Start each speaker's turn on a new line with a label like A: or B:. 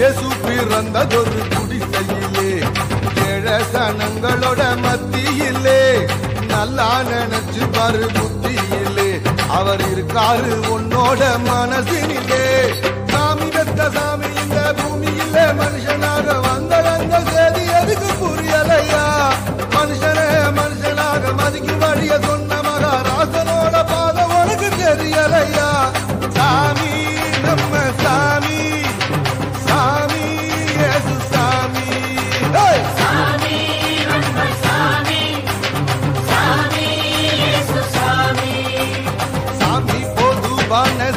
A: இயேசு
B: பிறந்ததொரு குடிசையிலே கிழசனங்களோட மத்தியிலே நல்லா நினைச்சு பாரு புத்தியிலே. அவர் இருக்காரு உன்னோட மனசினிலே. Bana